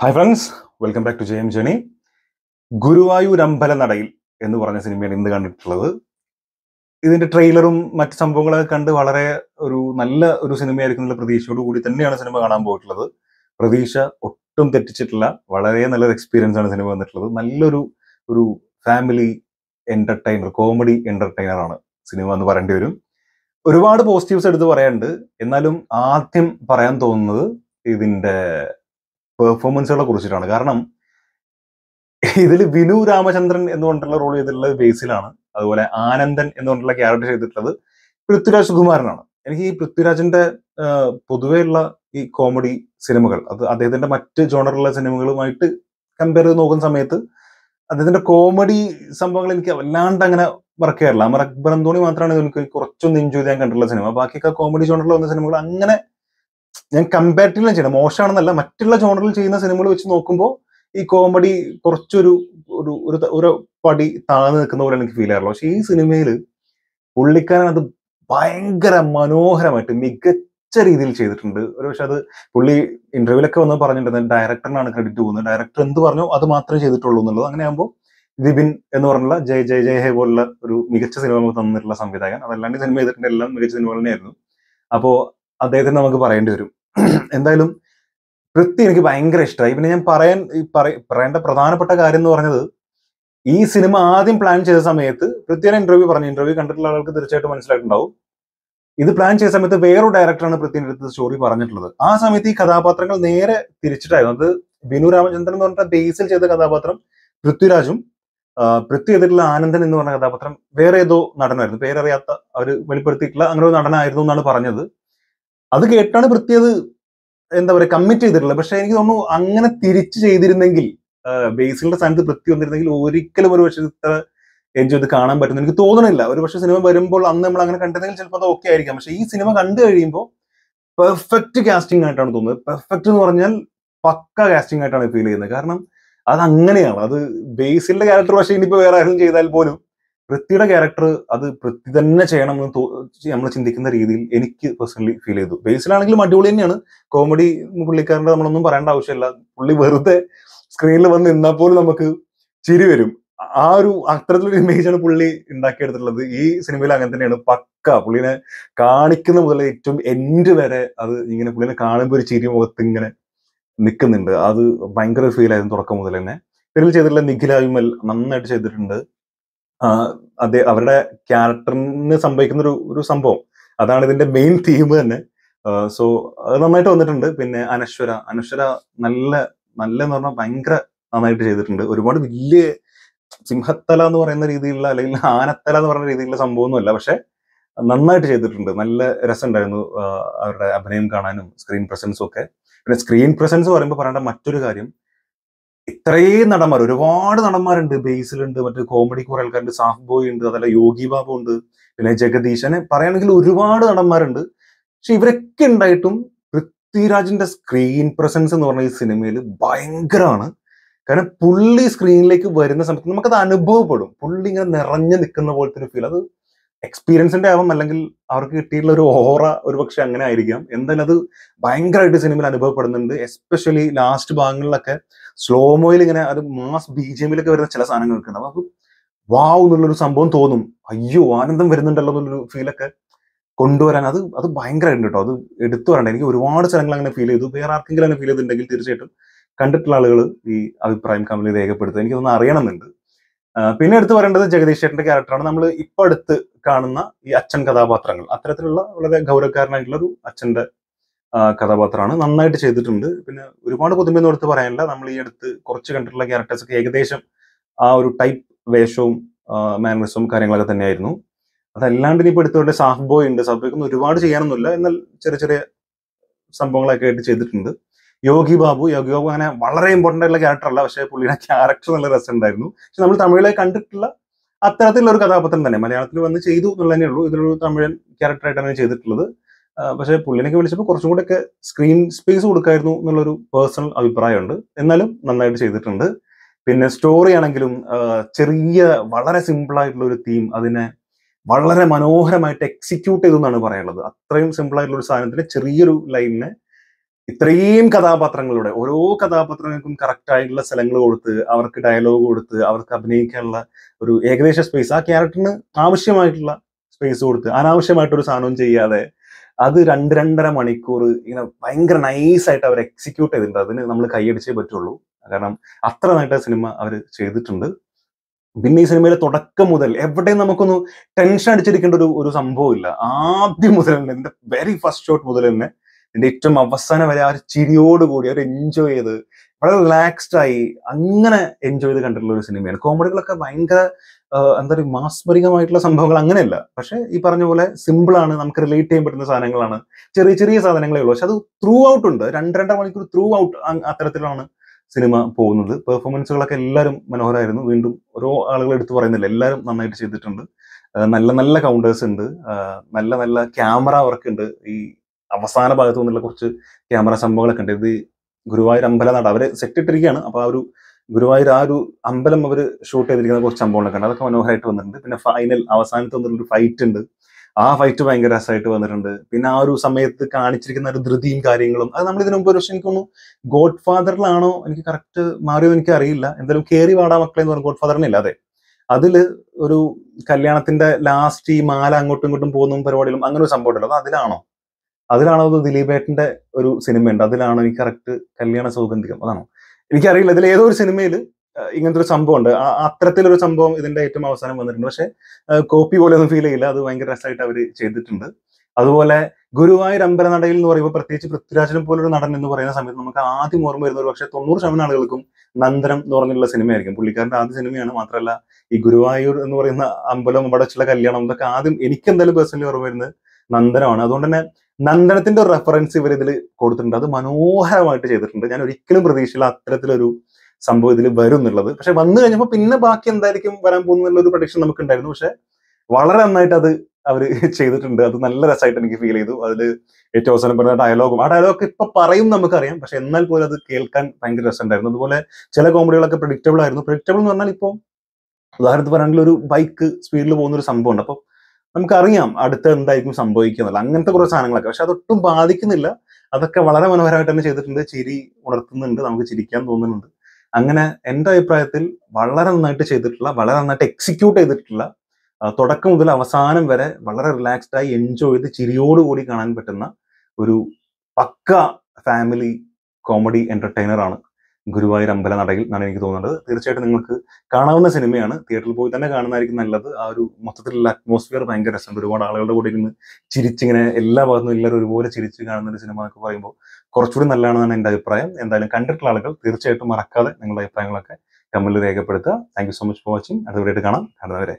Hi friends welcome back to ജയം ജണി ഗുരുവായൂർ അമ്പല നടയിൽ എന്ന് പറഞ്ഞ സിനിമയാണ് ഇന്ന് കണ്ടിട്ടുള്ളത്. ഇതിന്റെ ട്രെയിലറും മറ്റ് സംഭവങ്ങളൊക്കെ കണ്ട് വളരെ ഒരു നല്ല ഒരു സിനിമയായിരിക്കും എന്നുള്ള പ്രതീക്ഷയോട് കൂടി തന്നെയാണ് സിനിമ കാണാൻ പോയിട്ടുള്ളത്. പ്രതീക്ഷ ഒട്ടും തെറ്റിച്ചിട്ടില്ല. വളരെ നല്ലൊരു എക്സ്പീരിയൻസ് ആണ് സിനിമ വന്നിട്ടുള്ളത്. നല്ലൊരു ഒരു ഫാമിലി എന്റർടൈനർ കോമഡി എന്റർടൈനർ ആണ് സിനിമ എന്ന് പറയേണ്ടി വരും. ഒരുപാട് പോസിറ്റീവ്സ് എടുത്ത് പറയാനുണ്ട്. എന്നാലും ആദ്യം പറയാൻ തോന്നുന്നത് ഇതിന്റെ പെർഫോമൻസുകളെ കുറിച്ചിട്ടാണ്. കാരണം ഇതിൽ വിനു രാമചന്ദ്രൻ എന്നുകൊണ്ടുള്ള റോൾ ചെയ്തിട്ടുള്ളത് ബേസിലാണ്. അതുപോലെ ആനന്ദൻ എന്നുകൊണ്ടുള്ള ക്യാരക്ടർ ചെയ്തിട്ടുള്ളത് പൃഥ്വിരാജ് സുകുമാരനാണ്. എനിക്ക് ഈ പൃഥ്വിരാജിന്റെ പൊതുവെയുള്ള ഈ കോമഡി സിനിമകൾ അത് അദ്ദേഹത്തിന്റെ മറ്റ് ജോണറുള്ള സിനിമകളുമായിട്ട് കമ്പയർ ചെയ്ത് നോക്കുന്ന സമയത്ത് അദ്ദേഹത്തിന്റെ കോമഡി സംഭവങ്ങൾ എനിക്ക് വല്ലാണ്ട് അങ്ങനെ വർക്ക് ചെയ്യാറില്ല. അമർ അക്ബർ അന്തോണി മാത്രമാണ് എനിക്ക് കുറച്ചൊന്ന് എൻജോയ് ചെയ്യാൻ കണ്ടിട്ടുള്ള സിനിമ ബാക്കിയൊക്കെ കോമഡി ജോണറിൽ വന്ന സിനിമകൾ അങ്ങനെ ഞാൻ കമ്പാരിറ്റീവ് ചെയ്യണം. മോശമാണെന്നല്ല മറ്റുള്ള ജോണറിൽ ചെയ്യുന്ന സിനിമകൾ വെച്ച് നോക്കുമ്പോൾ ഈ കോമഡി കുറച്ചൊരു ഒരു ഒരു പടി താഴ്ന്നു നിൽക്കുന്ന പോലെ എനിക്ക് ഫീൽ ചെയ്യാറുള്ളൂ. പക്ഷെ ഈ സിനിമയിൽ പുള്ളിക്കാരൻ അത് ഭയങ്കര മനോഹരമായിട്ട് മികച്ച രീതിയിൽ ചെയ്തിട്ടുണ്ട്. ഒരു പക്ഷെ അത് പുള്ളി ഇന്റർവ്യൂലൊക്കെ വന്ന് പറഞ്ഞിട്ടുണ്ട് ഡയറക്ടറിനാണ് ക്രെഡിറ്റ് പോകുന്നത്. ഡയറക്ടർ എന്ത് പറഞ്ഞോ അത് മാത്രമേ ചെയ്തിട്ടുള്ളൂ എന്നുള്ളത്. അങ്ങനെ ആകുമ്പോൾ വിപിൻ എന്ന് പറഞ്ഞുള്ള ജയ് ജയ് ജയ് ഹേ പോലുള്ള ഒരു മികച്ച സിനിമ നമുക്ക് തന്നിട്ടുള്ള സംവിധായകൻ. അതല്ലാണ്ട് സിനിമ ചെയ്തിട്ടുണ്ട് എല്ലാം മികച്ച സിനിമകൾ തന്നെയായിരുന്നു. അപ്പോ അദ്ദേഹത്തിന് നമുക്ക് പറയേണ്ടി വരും. എന്തായാലും പൃഥ്വി എനിക്ക് ഭയങ്കര ഇഷ്ടമായി പിന്നെ ഞാൻ പറയാൻ പറയേണ്ട പ്രധാനപ്പെട്ട കാര്യം എന്ന് പറഞ്ഞത് ഈ സിനിമ ആദ്യം പ്ലാൻ ചെയ്ത സമയത്ത് പൃഥ്വിയുടെ ഇന്റർവ്യൂ പറഞ്ഞു. ഇന്റർവ്യൂ കണ്ടിട്ടുള്ള ആൾക്ക് തീർച്ചയായിട്ടും മനസ്സിലായിട്ടുണ്ടാവും. ഇത് പ്ലാൻ ചെയ്ത സമയത്ത് വേറൊരു ഡയറക്ടറാണ് പൃഥ്വിന്റെ അടുത്ത് സ്റ്റോറി പറഞ്ഞിട്ടുള്ളത്. ആ സമയത്ത് ഈ കഥാപാത്രങ്ങൾ നേരെ തിരിച്ചിട്ടായിരുന്നു. അത് ബിനു രാമചന്ദ്രൻ എന്ന് പറഞ്ഞ ബേസിൽ ചെയ്ത കഥാപാത്രം പൃഥ്വിരാജും പൃഥ്വി ചെയ്തിട്ടുള്ള ആനന്ദൻ എന്ന് പറഞ്ഞ കഥാപാത്രം വേറെ ഏതോ നടനായിരുന്നു. പേരറിയാത്ത അവർ വെളിപ്പെടുത്തിയിട്ടുള്ള അങ്ങനെ ഒരു നടനായിരുന്നു എന്നാണ് പറഞ്ഞത്. അത് കേട്ടാണ് പ്രത്യേകത എന്താ പറയുക കമ്മിറ്റ് ചെയ്തിട്ടുള്ളത്. പക്ഷെ എനിക്ക് തോന്നുന്നു അങ്ങനെ തിരിച്ചു ചെയ്തിരുന്നെങ്കിൽ ബേസിലിന്റെ സ്ഥാനത്ത് പൃഥ്വി വന്നിരുന്നെങ്കിൽ ഒരിക്കലും ഒരു പക്ഷേ ഇത്ര എൻജോയ് ഇത് കാണാൻ പറ്റുന്നു എനിക്ക് തോന്നണില്ല. ഒരു പക്ഷേ സിനിമ വരുമ്പോൾ അന്ന് നമ്മൾ അങ്ങനെ കണ്ടിരുന്നെങ്കിൽ ചിലപ്പോൾ അത് ഓക്കെ ആയിരിക്കാം. പക്ഷേ ഈ സിനിമ കണ്ടു കഴിയുമ്പോൾ പെർഫെക്റ്റ് കാസ്റ്റിംഗ് ആയിട്ടാണ് തോന്നുന്നത്. പെർഫെക്റ്റ് എന്ന് പറഞ്ഞാൽ പക്ക കാസ്റ്റിംഗ് ആയിട്ടാണ് ഫീൽ ചെയ്യുന്നത്. കാരണം അത് അങ്ങനെയാണ്. അത് ബേസിലിന്റെ ക്യാരക്ടർ പക്ഷേ ഇനിയിപ്പോൾ വേറെ ആരും ചെയ്താൽ പോലും പൃഥ്വിയുടെ ക്യാരക്ടർ അത് പൃഥ്വി തന്നെ ചെയ്യണം എന്ന് നമ്മൾ ചിന്തിക്കുന്ന രീതിയിൽ എനിക്ക് പേഴ്സണലി ഫീൽ ചെയ്തു. ബേസിലാണെങ്കിലും അടിപൊളി തന്നെയാണ്. കോമഡി പുള്ളിക്കാരന്റെ നമ്മളൊന്നും പറയേണ്ട ആവശ്യമില്ല. പുള്ളി വെറുതെ സ്ക്രീനിൽ വന്ന് നിന്നാൽ പോലും നമുക്ക് ചിരി വരും. ആ ഒരു അത്തരത്തിലൊരു ഇമേജ് ആണ് പുള്ളി ഉണ്ടാക്കിയെടുത്തിട്ടുള്ളത്. ഈ സിനിമയിൽ അങ്ങനെ തന്നെയാണ്. പക്ക പുള്ളിനെ കാണിക്കുന്ന മുതൽ ഏറ്റവും എൻഡ് വരെ അത് ഇങ്ങനെ പുള്ളിനെ കാണുമ്പോൾ ഒരു ചിരി മുഖത്ത് ഇങ്ങനെ നിൽക്കുന്നുണ്ട് അത് ഭയങ്കര ഫീൽ ആയിരുന്നു തുടക്കം മുതൽ തന്നെ. ഇതിൽ ചെയ്തിട്ടുള്ള നിഖില നന്നായിട്ട് ചെയ്തിട്ടുണ്ട്. അതെ അവരുടെ ക്യാരക്ടറിന് സംഭവിക്കുന്ന ഒരു ഒരു സംഭവം. അതാണ് ഇതിന്റെ മെയിൻ തീം തന്നെ. സോ അത് നന്നായിട്ട് വന്നിട്ടുണ്ട്. പിന്നെ അനശ്വര. അനശ്വര നല്ല നല്ല എന്ന് പറഞ്ഞാൽ ഭയങ്കര നന്നായിട്ട് ചെയ്തിട്ടുണ്ട്. ഒരുപാട് വലിയ സിംഹത്തല എന്ന് പറയുന്ന രീതിയിലുള്ള അല്ലെങ്കിൽ ആനത്തല എന്ന് പറയുന്ന രീതിയിലുള്ള സംഭവമൊന്നുമല്ല. പക്ഷെ നന്നായിട്ട് ചെയ്തിട്ടുണ്ട്. നല്ല രസമുണ്ടായിരുന്നു അവരുടെ അഭിനയം കാണാനും സ്ക്രീൻ പ്രസൻസും ഒക്കെ. പിന്നെ സ്ക്രീൻ പ്രസൻസ് പറയുമ്പോൾ പറയേണ്ട മറ്റൊരു കാര്യം ഇത്രയും നടന്മാർ ഒരുപാട് നടന്മാരുണ്ട്. ബേസിലുണ്ട് മറ്റേ കോമഡി കുറെ ആൾക്കാരുണ്ട്. സാഫ് ബോയ് ഉണ്ട് അതല്ല യോഗി ബാബു ഉണ്ട് പിന്നെ ജഗദീഷ്. അങ്ങനെ പറയുകയാണെങ്കിൽ ഒരുപാട് നടന്മാരുണ്ട്. പക്ഷെ ഇവരൊക്കെ ഉണ്ടായിട്ടും പൃഥ്വിരാജിന്റെ സ്ക്രീൻ പ്രസൻസ് എന്ന് പറഞ്ഞ ഈ സിനിമയിൽ ഭയങ്കരമാണ്. കാരണം പുള്ളി സ്ക്രീനിലേക്ക് വരുന്ന സമയത്ത് നമുക്കത് അനുഭവപ്പെടും. പുള്ളി ഇങ്ങനെ നിറഞ്ഞു നിൽക്കുന്ന പോലത്തെ ഒരു ഫീൽ അത് എക്സ്പീരിയൻസിന്റെ ആവാം അല്ലെങ്കിൽ അവർക്ക് കിട്ടിയിട്ടുള്ള ഒരു ഓറ ഒരു പക്ഷെ അങ്ങനെ ആയിരിക്കാം. എന്തായാലും അത് ഭയങ്കരമായിട്ട് സിനിമയിൽ അനുഭവപ്പെടുന്നുണ്ട്. എസ്പെഷ്യലി ലാസ്റ്റ് ഭാഗങ്ങളിലൊക്കെ സ്ലോമോയിൽ ഇങ്ങനെ അത് മാസ് ബി ജി എമ്മിലൊക്കെ വരുന്ന ചില സാധനങ്ങൾ വെക്കുന്നത് നമുക്ക് വാവ് എന്നുള്ളൊരു സംഭവം തോന്നും. അയ്യോ ആനന്ദം വരുന്നുണ്ടല്ലോ എന്നുള്ളൊരു ഫീലൊക്കെ കൊണ്ടുവരാൻ അത് അത് ഭയങ്കരമായിട്ട് കേട്ടോ. അത് എടുത്തു വരണ്ട എനിക്ക് ഒരുപാട് സ്ഥലങ്ങൾ അങ്ങനെ ഫീൽ ചെയ്തു. വേറെ ആർക്കെങ്കിലും അങ്ങനെ ഫീൽ ചെയ്തിട്ടുണ്ടെങ്കിൽ തീർച്ചയായിട്ടും കണ്ടിട്ടുള്ള ആളുകൾ ഈ അഭിപ്രായം കമന്റിൽ രേഖപ്പെടുത്തുക. എനിക്കൊന്ന് അറിയണമെന്നുണ്ട്. പിന്നെ എടുത്തു പറയേണ്ടത് ജഗദീഷ് ചേട്ടന്റെ ക്യാരക്ടറാണ് നമ്മൾ ഇപ്പൊ അടുത്ത് കാണുന്ന ഈ അച്ഛൻ കഥാപാത്രങ്ങൾ. അത്തരത്തിലുള്ള വളരെ ഗൗരവക്കാരനായിട്ടുള്ള ഒരു അച്ഛന്റെ കഥാപാത്രമാണ്. നന്നായിട്ട് ചെയ്തിട്ടുണ്ട്. പിന്നെ ഒരുപാട് പുതുമയൊന്നും എടുത്ത് പറയാനില്ല. നമ്മൾ ഈ അടുത്ത് കുറച്ച് കണ്ടിട്ടുള്ള ക്യാരക്ടേഴ്സ് ഒക്കെ ഏകദേശം ആ ഒരു ടൈപ്പ് വേഷവും മാനറിസവും കാര്യങ്ങളൊക്കെ തന്നെയായിരുന്നു. അതല്ലാണ്ട് ഇനിയിപ്പോൾ എടുത്തുകൊണ്ട് സാഫ് ബോയ് ഉണ്ട്. സാഫ് ബോയ്ക്കൊന്നും ഒരുപാട് ചെയ്യാനൊന്നുമില്ല. എന്നാൽ ചെറിയ ചെറിയ സംഭവങ്ങളൊക്കെ ആയിട്ട് ചെയ്തിട്ടുണ്ട്. യോഗി ബാബു. യോഗി ബാബു അങ്ങനെ വളരെ ഇമ്പോർട്ടന്റ് ആയിട്ടുള്ള ക്യാരക്ടർ അല്ല. പക്ഷേ പുള്ളിയുടെ ക്യാരക്ടർ നല്ല രസമുണ്ടായിരുന്നു പക്ഷെ നമ്മൾ തമിഴിലെ കണ്ടിട്ടുള്ള അത്തരത്തിലുള്ള ഒരു കഥാപാത്രം തന്നെ. മലയാളത്തിൽ വന്ന് ചെയ്തു എന്നുള്ളതന്നെ ഉള്ളൂ. ഇതിലൊരു തമിഴൻ ക്യാരക്ടറായിട്ടാണ് ചെയ്തിട്ടുള്ളത്. പക്ഷേ പുള്ളിനൊക്കെ വിളിച്ചപ്പോൾ കുറച്ചും കൂടെ ഒക്കെ സ്ക്രീൻ സ്പേസ് കൊടുക്കായിരുന്നു എന്നുള്ളൊരു പേഴ്സണൽ അഭിപ്രായമുണ്ട്. എന്നാലും നന്നായിട്ട് ചെയ്തിട്ടുണ്ട്. പിന്നെ സ്റ്റോറി ആണെങ്കിലും ചെറിയ വളരെ സിമ്പിൾ ആയിട്ടുള്ള ഒരു തീം അതിനെ വളരെ മനോഹരമായിട്ട് എക്സിക്യൂട്ട് ചെയ്തു എന്നാണ് പറയാനുള്ളത്. അത്രയും സിമ്പിൾ ആയിട്ടുള്ള ഒരു സാധനത്തിന് ചെറിയൊരു ലൈനിനെ ഇത്രയും കഥാപാത്രങ്ങളുടെ ഓരോ കഥാപാത്രങ്ങൾക്കും കറക്റ്റ് ആയിട്ടുള്ള സ്ഥലങ്ങൾ കൊടുത്ത് അവർക്ക് ഡയലോഗ് കൊടുത്ത് അവർക്ക് അഭിനയിക്കാനുള്ള ഒരു ഏകദേശ സ്പേസ് ആ ക്യാരക്ടറിന് ആവശ്യമായിട്ടുള്ള സ്പേസ് കൊടുത്ത് അനാവശ്യമായിട്ടൊരു സാധനവും ചെയ്യാതെ അത് രണ്ട് രണ്ടര മണിക്കൂർ ഇങ്ങനെ ഭയങ്കര നൈസായിട്ട് അവർ എക്സിക്യൂട്ട് ചെയ്തിട്ടുണ്ട്. അതിന് നമ്മൾ കൈയടിച്ചേ പറ്റുള്ളൂ. കാരണം അത്ര നന്നായിട്ട് സിനിമ അവർ ചെയ്തിട്ടുണ്ട്. പിന്നെ ഈ സിനിമയിലെ തുടക്കം മുതൽ എവിടെയും നമുക്കൊന്ന് ടെൻഷൻ അടിച്ചിരിക്കേണ്ട ഒരു ഒരു സംഭവമില്ല ആദ്യം മുതൽ തന്നെ ഇതിന്റെ വെരി ഫസ്റ്റ് ഷോട്ട് മുതൽ തന്നെ ഇതിന്റെ ഏറ്റവും അവസാനം വരെ ആ ഒരു ചിരിയോടുകൂടി അവർ എൻജോയ് ചെയ്ത് വളരെ റിലാക്സ്ഡ് ആയി അങ്ങനെ എൻജോയ് ചെയ്ത് കണ്ടിട്ടുള്ള ഒരു സിനിമയാണ് കോമഡികളൊക്കെ ഭയങ്കര എന്താ പറയുക മാസ്മരികമായിട്ടുള്ള സംഭവങ്ങൾ അങ്ങനെയല്ല. പക്ഷെ ഈ പറഞ്ഞ പോലെ സിമ്പിളാണ് നമുക്ക് റിലേറ്റ് ചെയ്യാൻ പറ്റുന്ന സാധനങ്ങളാണ്. ചെറിയ ചെറിയ സാധനങ്ങളേ ഉള്ളൂ. പക്ഷെ അത് ത്രൂ ഔട്ട് ഉണ്ട്. രണ്ട് രണ്ടര മണിക്കൂർ ത്രൂ ഔട്ട് അത്തരത്തിലാണ് സിനിമ പോകുന്നത്. പെർഫോമൻസുകളൊക്കെ എല്ലാവരും മനോഹരമായിരുന്നു. വീണ്ടും ഓരോ ആളുകൾ എടുത്ത് പറയുന്നില്ല. എല്ലാവരും നന്നായിട്ട് ചെയ്തിട്ടുണ്ട്. നല്ല നല്ല കൗണ്ടേഴ്സ് ഉണ്ട്. നല്ല നല്ല ക്യാമറ വർക്ക് ഉണ്ട്. ഈ അവസാന ഭാഗത്തു നിന്നുള്ള കുറച്ച് ക്യാമറ സംഭവങ്ങളൊക്കെ ഉണ്ട്. ഇത് ഗുരുവായൂർ അമ്പല നാട് അവരെ സെറ്റ് ഇട്ടിരിക്കുകയാണ്. അപ്പൊ ആ ഒരു ഗുരുവായൂർ ആ ഒരു അമ്പലം അവർ ഷൂട്ട് ചെയ്തിരിക്കുന്ന കുറച്ച് സംഭവങ്ങളൊക്കെ ഉണ്ട്. അതൊക്കെ മനോഹരമായിട്ട് വന്നിട്ടുണ്ട്. പിന്നെ ഫൈനൽ അവസാനത്ത് വന്നിട്ടൊരു ഫൈറ്റ് ഉണ്ട്. ആ ഫൈറ്റ് ഭയങ്കര രസമായിട്ട് വന്നിട്ടുണ്ട്. പിന്നെ ആ ഒരു സമയത്ത് കാണിച്ചിരിക്കുന്ന ഒരു ധൃതിയും കാര്യങ്ങളും അത് നമ്മൾ ഇതിനു മുമ്പ് ഒരു പക്ഷേ എനിക്ക് തോന്നുന്നു ഗോഡ് ഫാദറിലാണോ എനിക്ക് കറക്റ്റ് മാറിയോ എനിക്ക് അറിയില്ല എന്തായാലും കേറി വാടാ മക്കളെ എന്ന് പറഞ്ഞ ഗോഡ് ഫാദറിനില്ല അതെ. അതിൽ ഒരു കല്യാണത്തിന്റെ ലാസ്റ്റ് ഈ മാല അങ്ങോട്ടും ഇങ്ങോട്ടും പോകുന്ന പരിപാടിയിലും അങ്ങനെ ഒരു സംഭവം ഉണ്ടല്ലോ അത് അതിലാണോ? അതിലാണോ അത് ദിലീപേട്ടന്റെ ഒരു സിനിമയുണ്ട്? അതിലാണോ എനിക്ക് കറക്റ്റ് കല്യാണ സൗഗന്ധികം? അതാണോ? എനിക്കറിയില്ല. ഇതിൽ ഏതോ ഒരു സിനിമയിൽ ഇങ്ങനത്തെ ഒരു സംഭവം ഉണ്ട് അത്തരത്തിലൊരു സംഭവം ഇതിന്റെ ഏറ്റവും അവസാനം വന്നിട്ടുണ്ട്. പക്ഷെ കോപ്പി പോലെ ഒന്നും ഫീൽ ചെയ്യില്ല. അത് ഭയങ്കര രസമായിട്ട് അവർ ചെയ്തിട്ടുണ്ട്. അതുപോലെ ഗുരുവായൂർ അമ്പലനടയിൽ എന്ന് പറയുമ്പോൾ പ്രത്യേകിച്ച് പൃഥ്വിരാജിനെ പോലൊരു നടൻ എന്ന് പറയുന്ന സമയത്ത് നമുക്ക് ആദ്യം ഓർമ്മ വരുന്ന ഒരു പക്ഷേ തൊണ്ണൂറ് ശതമാനം ആളുകൾക്കും നന്ദനം എന്ന് പറഞ്ഞുള്ള സിനിമയായിരിക്കും. പുള്ളിക്കാരന്റെ ആദ്യ സിനിമയാണ്. മാത്രമല്ല ഈ ഗുരുവായൂർ എന്ന് പറയുന്ന അമ്പലം അവിടെ വെച്ചുള്ള കല്യാണം ഇതൊക്കെ ആദ്യം എനിക്ക് എന്തായാലും പേഴ്സണലി ഓർമ്മ വരുന്നത് നന്ദനമാണ്. അതുകൊണ്ട് തന്നെ നന്ദനത്തിന്റെ ഒരു റെഫറൻസ് ഇവർ ഇതിൽ കൊടുത്തിട്ടുണ്ട്. അത് മനോഹരമായിട്ട് ചെയ്തിട്ടുണ്ട്. ഞാൻ ഒരിക്കലും പ്രതീക്ഷയില്ല അത്തരത്തിലൊരു സംഭവം ഇതിൽ വരും എന്നുള്ളത്. പക്ഷെ വന്നു കഴിഞ്ഞപ്പോൾ പിന്നെ ബാക്കി എന്തായിരിക്കും വരാൻ പോകുന്നുള്ള ഒരു പ്രൊഡിക്ഷൻ നമുക്ക് ഉണ്ടായിരുന്നു പക്ഷെ വളരെ നന്നായിട്ട് അത് അവർ ചെയ്തിട്ടുണ്ട്. അത് നല്ല രസമായിട്ട് എനിക്ക് ഫീൽ ചെയ്തു. അതിൽ ഏറ്റവും അവസാനം പറഞ്ഞ ഡയലോഗും ആ ഡയലോഗ് ഇപ്പൊ പറയും നമുക്കറിയാം. പക്ഷെ എന്നാൽ പോലും അത് കേൾക്കാൻ ഭയങ്കര രസമുണ്ടായിരുന്നു. അതുപോലെ ചില കോമഡികളൊക്കെ പ്രഡിക്റ്റബിൾ ആയിരുന്നു. പ്രഡിക്റ്റബിൾ എന്ന് പറഞ്ഞാൽ ഇപ്പോൾ ഉദാഹരണത്തിന് പറയുകയാണെങ്കിൽ ഒരു ബൈക്ക് സ്പീഡിൽ പോകുന്ന ഒരു സംഭവം ഉണ്ട് അപ്പോൾ നമുക്കറിയാം അടുത്ത എന്തായിരിക്കും സംഭവിക്കുന്നില്ല അങ്ങനത്തെ കുറേ സാധനങ്ങളൊക്കെ. പക്ഷെ അതൊട്ടും ബാധിക്കുന്നില്ല. അതൊക്കെ വളരെ മനോഹരമായിട്ട് തന്നെ ചെയ്തിട്ടുണ്ട്. ചിരി ഉണർത്തുന്നുണ്ട്. നമുക്ക് ചിരിക്കാൻ തോന്നുന്നുണ്ട്. അങ്ങനെ എന്റെ അഭിപ്രായത്തിൽ വളരെ നന്നായിട്ട് ചെയ്തിട്ടുള്ള വളരെ നന്നായിട്ട് എക്സിക്യൂട്ട് ചെയ്തിട്ടുള്ള തുടക്കം മുതൽ അവസാനം വരെ വളരെ റിലാക്സ്ഡ് ആയി എൻജോയ് ചെയ്ത് ചിരിയോടുകൂടി കാണാൻ പറ്റുന്ന ഒരു പക്ക ഫാമിലി കോമഡി എന്റർടൈനർ ആണ് അമ്പല നടയിൽ എന്നാണ് എനിക്ക് തോന്നുന്നത്. തീർച്ചയായിട്ടും നിങ്ങൾക്ക് കാണാവുന്ന സിനിമയാണ്. തിയേറ്ററിൽ പോയി തന്നെ കാണുന്നതായിരിക്കും നല്ലത്. ആ ഒരു മൊത്തത്തിലുള്ള അറ്റ്മോസ്ഫിയർ ഭയങ്കര രസമുണ്ട് ഒരുപാട് ആളുകളുടെ കൂടെ ഇരുന്ന് ചിരിച്ചിങ്ങനെ എല്ലാ ഭാഗത്തും എല്ലാവരും ഒരുപോലെ ചിരിച്ച് കാണുന്ന ഒരു സിനിമ എന്നൊക്കെ പറയുമ്പോൾ കുറച്ചുകൂടി നല്ലതാണെന്നാണ് എന്റെ അഭിപ്രായം. എന്തായാലും കണ്ടിട്ടുള്ള ആളുകൾ തീർച്ചയായിട്ടും മറക്കാതെ നിങ്ങളുടെ അഭിപ്രായങ്ങളൊക്കെ കമന്റിൽ രേഖപ്പെടുത്തുക. Thank so much for watching അടുത്തവരായിട്ട് കാണാം. കാണുന്നവരെ